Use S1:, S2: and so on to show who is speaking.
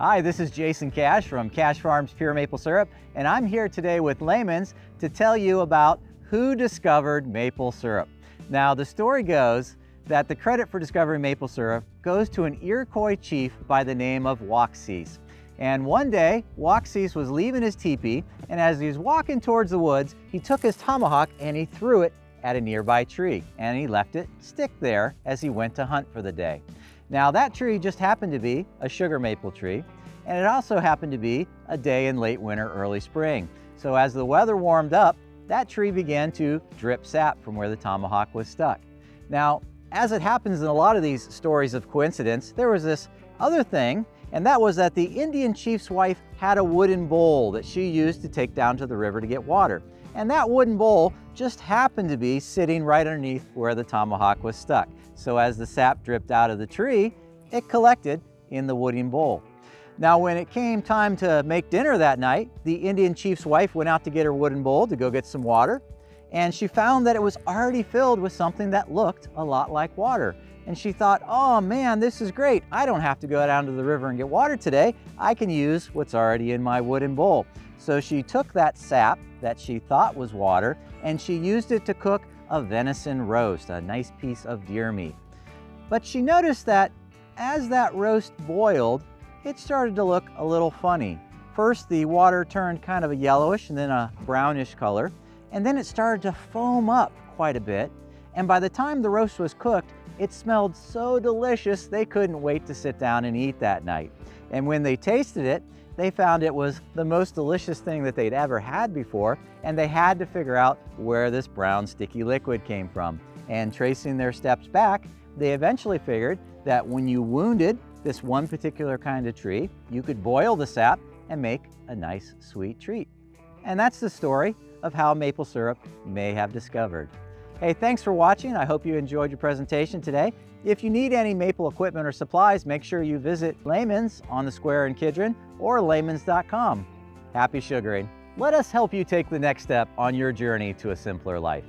S1: Hi, this is Jason Cash from Cash Farms Pure Maple Syrup, and I'm here today with Lehman's to tell you about who discovered maple syrup. Now, the story goes that the credit for discovering maple syrup goes to an Iroquois chief by the name of Woksis. And one day, Woksis was leaving his teepee, and as he was walking towards the woods, he took his tomahawk and he threw it at a nearby tree, and he left it stick there as he went to hunt for the day. Now that tree just happened to be a sugar maple tree, and it also happened to be a day in late winter, early spring. So as the weather warmed up, that tree began to drip sap from where the tomahawk was stuck. Now, as it happens in a lot of these stories of coincidence, there was this other thing, and that was that the Indian chief's wife had a wooden bowl that she used to take down to the river to get water. And that wooden bowl just happened to be sitting right underneath where the tomahawk was stuck. So as the sap dripped out of the tree, it collected in the wooden bowl. Now when it came time to make dinner that night, the Indian chief's wife went out to get her wooden bowl to go get some water, and she found that it was already filled with something that looked a lot like water. And she thought, oh man, this is great. I don't have to go down to the river and get water today. I can use what's already in my wooden bowl. So she took that sap that she thought was water and she used it to cook a venison roast, a nice piece of deer meat. But she noticed that as that roast boiled, it started to look a little funny. First, the water turned kind of a yellowish and then a brownish color, and then it started to foam up quite a bit. And by the time the roast was cooked, it smelled so delicious they couldn't wait to sit down and eat that night. And when they tasted it, they found it was the most delicious thing that they'd ever had before, and they had to figure out where this brown sticky liquid came from. And tracing their steps back, they eventually figured that when you wounded this one particular kind of tree, you could boil the sap and make a nice sweet treat. And that's the story of how maple syrup may have discovered. Hey, thanks for watching. I hope you enjoyed your presentation today. If you need any maple equipment or supplies, make sure you visit Lehman's on the square in Kidron or lehmans.com. Happy sugaring. Let us help you take the next step on your journey to a simpler life.